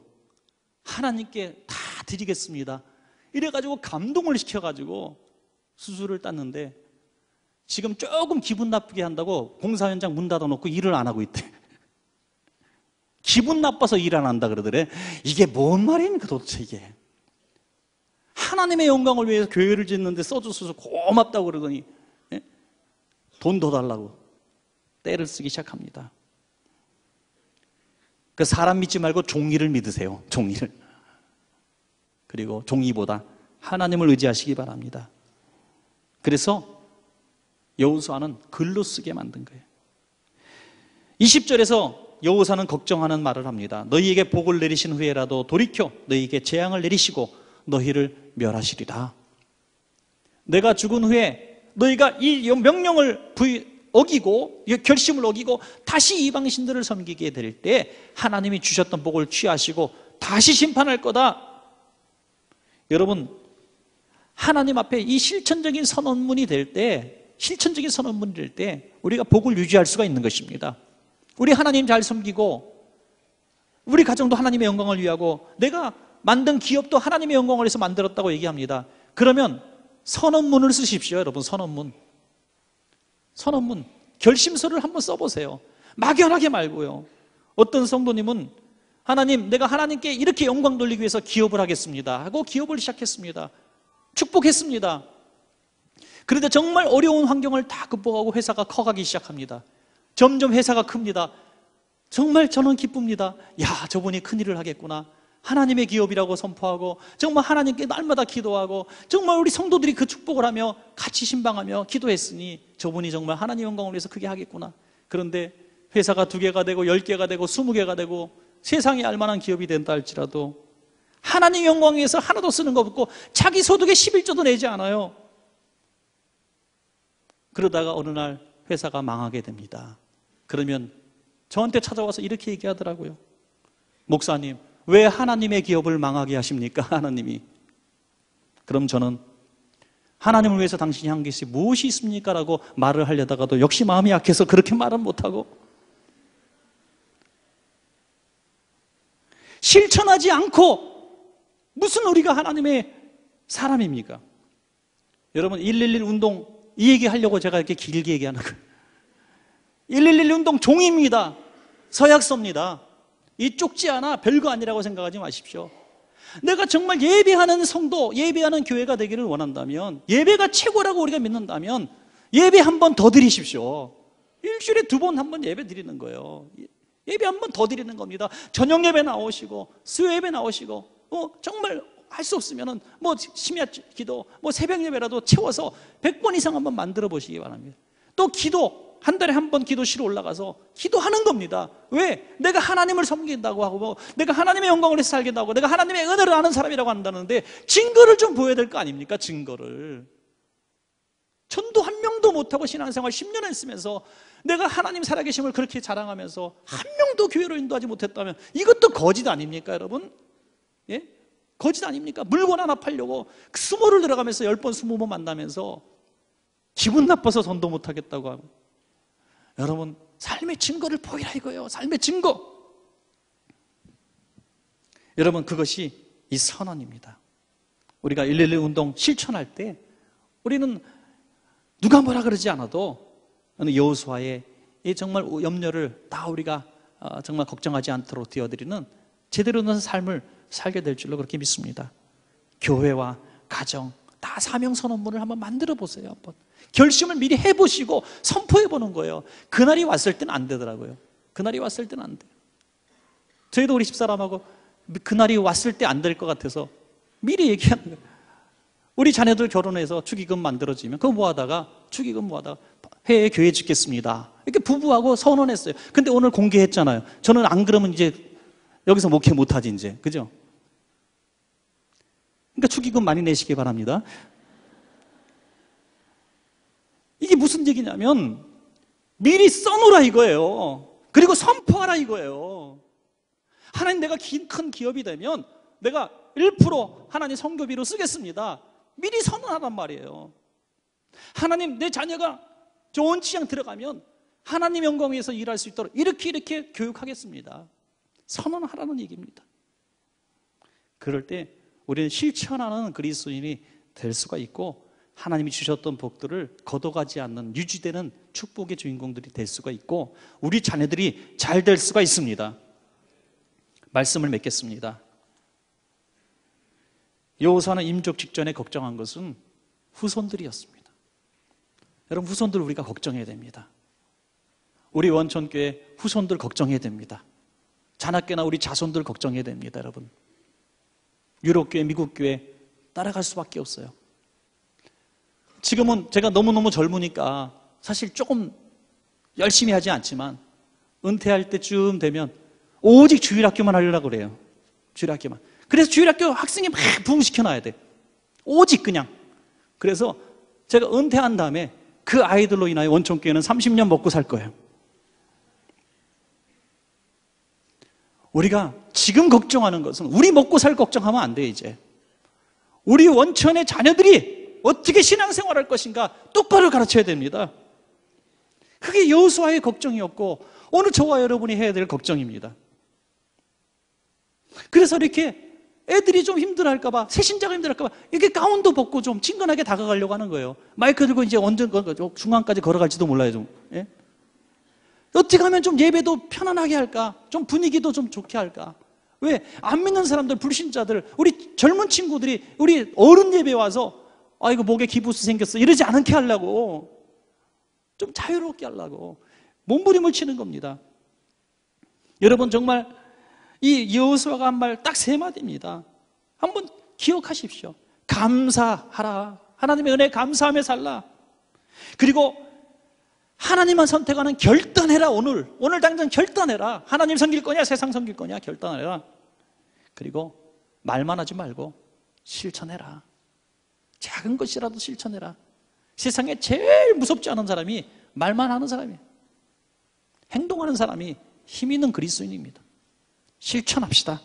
하나님께 다 드리겠습니다. 이래가지고 감동을 시켜가지고 수술을 땄는데 지금 조금 기분 나쁘게 한다고 공사 현장 문 닫아놓고 일을 안 하고 있대. 기분 나빠서 일 안 한다 그러더래. 이게 뭔 말입니까 도대체 이게. 하나님의 영광을 위해서 교회를 짓는데 써줘서 고맙다고 그러더니 예? 돈더 달라고 때를 쓰기 시작합니다. 그 사람 믿지 말고 종이를 믿으세요. 종이를. 그리고 종이보다 하나님을 의지하시기 바랍니다. 그래서 여호수아는 글로 쓰게 만든 거예요. 20절에서 여호사는 걱정하는 말을 합니다. 너희에게 복을 내리신 후에라도 돌이켜 너희에게 재앙을 내리시고 너희를 멸하시리라. 내가 죽은 후에 너희가 이 명령을 어기고 결심을 어기고 다시 이방신들을 섬기게 될 때 하나님이 주셨던 복을 취하시고 다시 심판할 거다. 여러분 하나님 앞에 이 실천적인 선언문이 될 때 실천적인 선언문이 될 때 우리가 복을 유지할 수가 있는 것입니다. 우리 하나님 잘 섬기고 우리 가정도 하나님의 영광을 위하고 내가 만든 기업도 하나님의 영광을 위해서 만들었다고 얘기합니다. 그러면 선언문을 쓰십시오, 여러분. 선언문. 선언문, 결심서를 한번 써보세요. 막연하게 말고요. 어떤 성도님은 하나님, 내가 하나님께 이렇게 영광 돌리기 위해서 기업을 하겠습니다. 하고 기업을 시작했습니다. 축복했습니다. 그런데 정말 어려운 환경을 다 극복하고 회사가 커가기 시작합니다. 점점 회사가 큽니다. 정말 저는 기쁩니다. 야, 저분이 큰일을 하겠구나. 하나님의 기업이라고 선포하고 정말 하나님께 날마다 기도하고 정말 우리 성도들이 그 축복을 하며 같이 신방하며 기도했으니 저분이 정말 하나님 영광을 위해서 크게 하겠구나. 그런데 회사가 두 개가 되고 열 개가 되고 스무 개가 되고 세상에 알만한 기업이 된다 할지라도 하나님 영광 위해서 하나도 쓰는 거 없고 자기 소득의 11조도 내지 않아요. 그러다가 어느 날 회사가 망하게 됩니다. 그러면 저한테 찾아와서 이렇게 얘기하더라고요. 목사님, 왜 하나님의 기업을 망하게 하십니까? 하나님이. 그럼 저는 하나님을 위해서 당신이 한 것이 무엇이 있습니까? 라고 말을 하려다가도 역시 마음이 약해서 그렇게 말은 못하고 실천하지 않고 무슨 우리가 하나님의 사람입니까? 여러분 111 운동 이 얘기 하려고 제가 이렇게 길게 얘기하는 거예요. 111 운동 종입니다. 서약서입니다. 이 쪽지 하나 별거 아니라고 생각하지 마십시오. 내가 정말 예배하는 성도, 예배하는 교회가 되기를 원한다면, 예배가 최고라고 우리가 믿는다면, 예배 한 번 더 드리십시오. 일주일에 두 번 한 번 예배 드리는 거예요. 예배 한 번 더 드리는 겁니다. 저녁 예배 나오시고, 수요 예배 나오시고, 어, 정말 할 수 없으면은 뭐 심야 기도, 뭐 새벽 예배라도 채워서 100번 이상 한번 만들어 보시기 바랍니다. 또 기도, 한 달에 한 번 기도실에 올라가서 기도하는 겁니다. 왜? 내가 하나님을 섬긴다고 하고 뭐 내가 하나님의 영광을 위해서 살겠다고 내가 하나님의 은혜를 아는 사람이라고 한다는데 증거를 좀 보여야 될 거 아닙니까? 증거를. 전도 한 명도 못하고 신앙생활 10년 했으면서 내가 하나님 살아계심을 그렇게 자랑하면서 한 명도 교회로 인도하지 못했다면 이것도 거짓 아닙니까 여러분? 예? 거짓 아닙니까? 물건 하나 팔려고 수모를 들어가면서 10번 20번 만나면서 기분 나빠서 전도 못하겠다고 하고 여러분 삶의 증거를 보이라 이거예요 삶의 증거 여러분 그것이 이 선언입니다 우리가 112 운동 실천할 때 우리는 누가 뭐라 그러지 않아도 여호수아의 이 정말 염려를 다 우리가 어, 정말 걱정하지 않도록 되어드리는 제대로 된 삶을 살게 될 줄로 그렇게 믿습니다. 교회와 가정 다 사명 선언문을 한번 만들어 보세요. 한번 결심을 미리 해보시고 선포해 보는 거예요. 그날이 왔을 때는 안 되더라고요. 그날이 왔을 때는 안 돼요. 저희도 우리 집사람하고 그날이 왔을 때 안 될 것 같아서 미리 얘기하는 거예요. 우리 자녀들 결혼해서 축의금 만들어지면 그거 뭐 하다가 축의금 뭐 하다가 해외 교회 짓겠습니다. 이렇게 부부하고 선언했어요. 근데 오늘 공개했잖아요. 저는 안 그러면 이제 여기서 목회 못하지 이제. 그죠? 그러니까 축의금 많이 내시기 바랍니다. 이게 무슨 얘기냐면 미리 써놓으라 이거예요. 그리고 선포하라 이거예요. 하나님 내가 큰 기업이 되면 내가 1% 하나님 성교비로 쓰겠습니다. 미리 선언하란 말이에요. 하나님 내 자녀가 좋은 취향 들어가면 하나님 영광 위해서 일할 수 있도록 이렇게 이렇게 교육하겠습니다. 선언하라는 얘기입니다. 그럴 때 우리는 실천하는 그리스도인이 될 수가 있고 하나님이 주셨던 복들을 걷어가지 않는 유지되는 축복의 주인공들이 될 수가 있고 우리 자녀들이 잘 될 수가 있습니다. 말씀을 맺겠습니다. 여호사는 임종 직전에 걱정한 것은 후손들이었습니다. 여러분 후손들 우리가 걱정해야 됩니다. 우리 원천교회 후손들 걱정해야 됩니다. 자나깨나 우리 자손들 걱정해야 됩니다, 여러분. 유럽교회, 미국교회 따라갈 수밖에 없어요. 지금은 제가 너무너무 젊으니까 사실 조금 열심히 하지 않지만 은퇴할 때쯤 되면 오직 주일학교만 하려고 그래요. 주일학교만. 그래서 주일학교 학생이 막 부흥시켜놔야 돼. 오직 그냥. 그래서 제가 은퇴한 다음에 그 아이들로 인하여 원천교회는 30년 먹고 살 거예요. 우리가 지금 걱정하는 것은 우리 먹고 살 걱정하면 안 돼, 이제. 우리 원천의 자녀들이 어떻게 신앙생활 할 것인가 똑바로 가르쳐야 됩니다. 그게 여호수아의 걱정이었고 오늘 저와 여러분이 해야 될 걱정입니다. 그래서 이렇게 애들이 좀 힘들어할까봐 새신자가 힘들어할까봐 이렇게 가운도 벗고 좀 친근하게 다가가려고 하는 거예요. 마이크 들고 이제 언제 중간까지 걸어갈지도 몰라요. 좀 예? 어떻게 하면 좀 예배도 편안하게 할까? 좀 분위기도 좀 좋게 할까? 왜? 안 믿는 사람들, 불신자들, 우리 젊은 친구들이 우리 어른 예배 와서 아, 이거 목에 기부스 생겼어. 이러지 않게 하려고. 좀 자유롭게 하려고. 몸부림을 치는 겁니다. 여러분 정말 이 여호수아가 한 말 딱 세 마디입니다. 한번 기억하십시오. 감사하라. 하나님의 은혜 감사하며 살라. 그리고 하나님만 선택하는 결단해라 오늘. 오늘 당장 결단해라. 하나님 섬길 거냐 세상 섬길 거냐 결단해라. 그리고 말만 하지 말고 실천해라. 작은 것이라도 실천해라. 세상에 제일 무섭지 않은 사람이 말만 하는 사람이에요. 행동하는 사람이 힘 있는 그리스도인입니다. 실천합시다.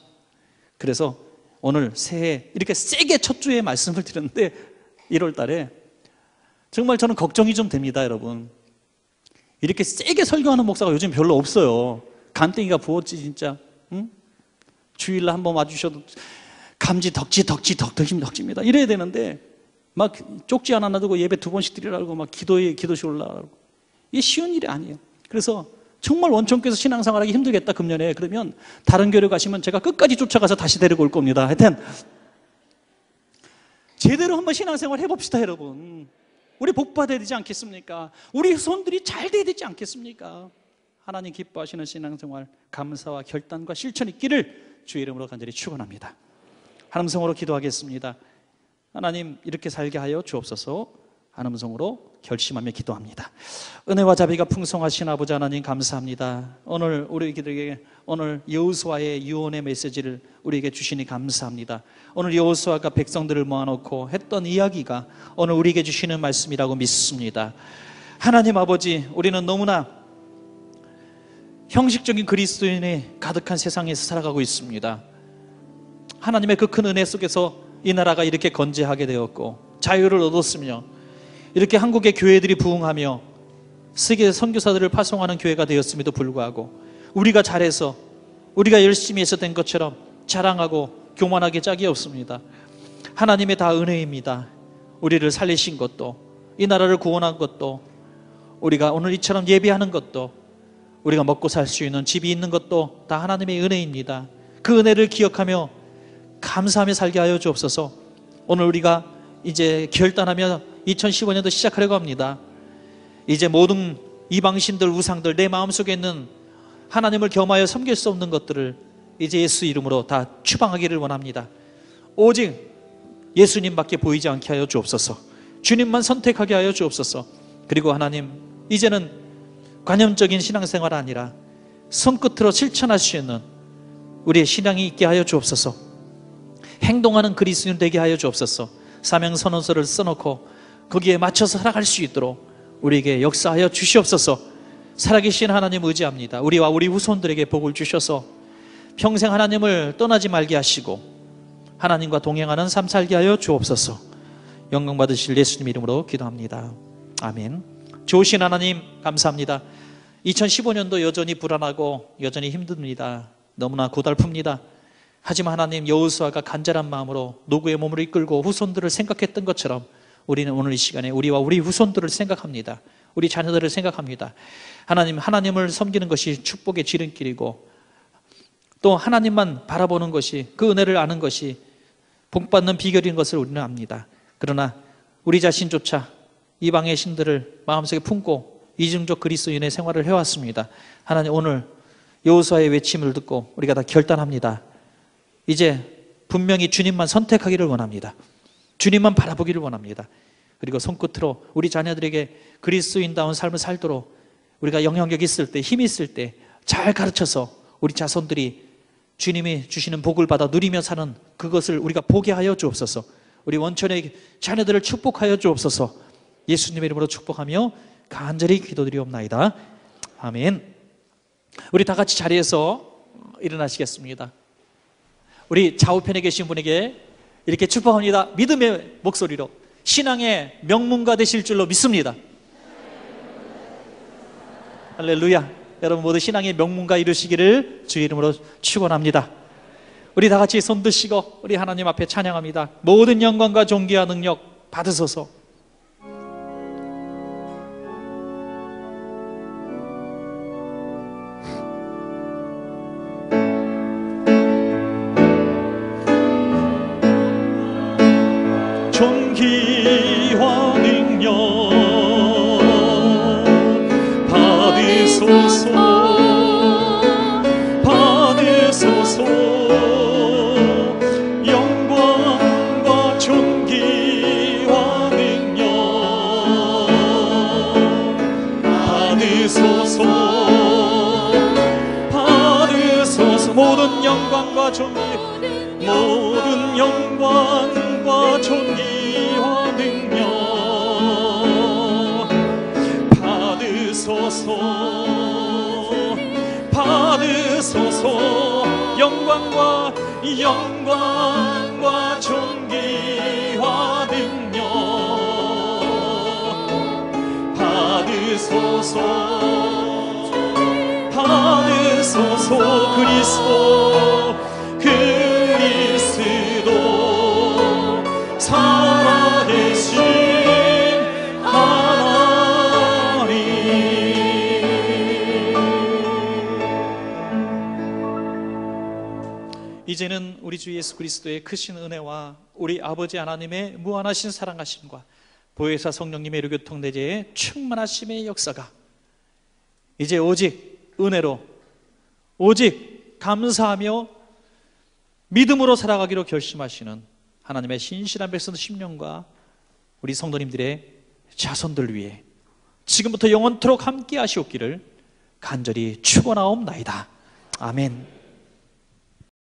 그래서 오늘 새해 이렇게 세게 첫 주에 말씀을 드렸는데 1월 달에 정말 저는 걱정이 좀 됩니다, 여러분. 이렇게 세게 설교하는 목사가 요즘 별로 없어요. 간땡이가 부었지, 진짜. 응? 주일날 한번 와주셔도 감지, 덕지, 덕지, 덕, 덕지, 덕지입니다. 이래야 되는데 막 쪽지 하나 놔두고 예배 두 번씩 드리라고 막 기도에 기도시 올라가고 이게 쉬운 일이 아니에요. 그래서 정말 원천께서 신앙생활하기 힘들겠다 금년에 그러면 다른 교회 가시면 제가 끝까지 쫓아가서 다시 데리고 올 겁니다. 하여튼 제대로 한번 신앙생활 해봅시다 여러분. 우리 복 받아야 되지 않겠습니까? 우리 손들이 잘 돼야 되지 않겠습니까? 하나님 기뻐하시는 신앙생활 감사와 결단과 실천 있기를 주의 이름으로 간절히 축원합니다. 하나님 성으로 기도하겠습니다. 하나님 이렇게 살게 하여 주옵소서. 하나님 성으로 결심하며 기도합니다. 은혜와 자비가 풍성하신 아버지 하나님 감사합니다. 오늘 우리에게 오늘 여호수아의 유언의 메시지를 우리에게 주시니 감사합니다. 오늘 여호수아가 백성들을 모아놓고 했던 이야기가 오늘 우리에게 주시는 말씀이라고 믿습니다. 하나님 아버지, 우리는 너무나 형식적인 그리스도인이 가득한 세상에서 살아가고 있습니다. 하나님의 그 큰 은혜 속에서 이 나라가 이렇게 건재하게 되었고 자유를 얻었으며 이렇게 한국의 교회들이 부흥하며 세계 선교사들을 파송하는 교회가 되었음에도 불구하고 우리가 잘해서 우리가 열심히 해서 된 것처럼 자랑하고 교만하게 짝이 없습니다. 하나님의 다 은혜입니다. 우리를 살리신 것도 이 나라를 구원한 것도 우리가 오늘 이처럼 예배하는 것도 우리가 먹고 살 수 있는 집이 있는 것도 다 하나님의 은혜입니다. 그 은혜를 기억하며 감사하며 살게 하여 주옵소서. 오늘 우리가 이제 결단하며 2015년도 시작하려고 합니다. 이제 모든 이방신들, 우상들, 내 마음속에 있는 하나님을 겸하여 섬길 수 없는 것들을 이제 예수 이름으로 다 추방하기를 원합니다. 오직 예수님밖에 보이지 않게 하여 주옵소서. 주님만 선택하게 하여 주옵소서. 그리고 하나님, 이제는 관념적인 신앙생활 아니라 손끝으로 실천할 수 있는 우리의 신앙이 있게 하여 주옵소서. 행동하는 그리스도인 되게 하여 주옵소서. 사명 선언서를 써놓고 거기에 맞춰서 살아갈 수 있도록 우리에게 역사하여 주시옵소서. 살아계신 하나님 의지합니다. 우리와 우리 후손들에게 복을 주셔서 평생 하나님을 떠나지 말게 하시고 하나님과 동행하는 삶 살게 하여 주옵소서. 영광 받으실 예수님 이름으로 기도합니다. 아멘. 좋으신 하나님 감사합니다. 2015년도 여전히 불안하고 여전히 힘듭니다. 너무나 고달픕니다. 하지만 하나님 여호수아가 간절한 마음으로 누구의 몸을 이끌고 후손들을 생각했던 것처럼 우리는 오늘 이 시간에 우리와 우리 후손들을 생각합니다. 우리 자녀들을 생각합니다. 하나님 하나님을 섬기는 것이 축복의 지름길이고 또 하나님만 바라보는 것이 그 은혜를 아는 것이 복받는 비결인 것을 우리는 압니다. 그러나 우리 자신조차 이방의 신들을 마음속에 품고 이중적 그리스도인의 생활을 해왔습니다. 하나님 오늘 여호수아의 외침을 듣고 우리가 다 결단합니다. 이제 분명히 주님만 선택하기를 원합니다. 주님만 바라보기를 원합니다. 그리고 손끝으로 우리 자녀들에게 그리스도인다운 삶을 살도록 우리가 영향력 있을 때, 힘 있을 때 잘 가르쳐서 우리 자손들이 주님이 주시는 복을 받아 누리며 사는 그것을 우리가 보게 하여 주옵소서. 우리 원천의 자녀들을 축복하여 주옵소서. 예수님 이름으로 축복하며 간절히 기도드리옵나이다. 아멘. 우리 다 같이 자리에서 일어나시겠습니다. 우리 좌우편에 계신 분에게 이렇게 축복합니다. 믿음의 목소리로 신앙의 명문가 되실 줄로 믿습니다. 할렐루야. 여러분 모두 신앙의 명문가 이루시기를 주 이름으로 축원합니다. 우리 다 같이 손 드시고 우리 하나님 앞에 찬양합니다. 모든 영광과 존귀와 능력 받으소서. 영광과 영광과 존귀와 능력 받으소서. 받으소서 그리스도 이제는 우리 주 예수 그리스도의 크신 은혜와 우리 아버지 하나님의 무한하신 사랑하심과 보혜사 성령님의 교통 대제의 충만하심의 역사가 이제 오직 은혜로 오직 감사하며 믿음으로 살아가기로 결심하시는 하나님의 신실한 백성 10년과 우리 성도님들의 자손들 위해 지금부터 영원토록 함께 하시옵기를 간절히 축원하옵나이다. 아멘.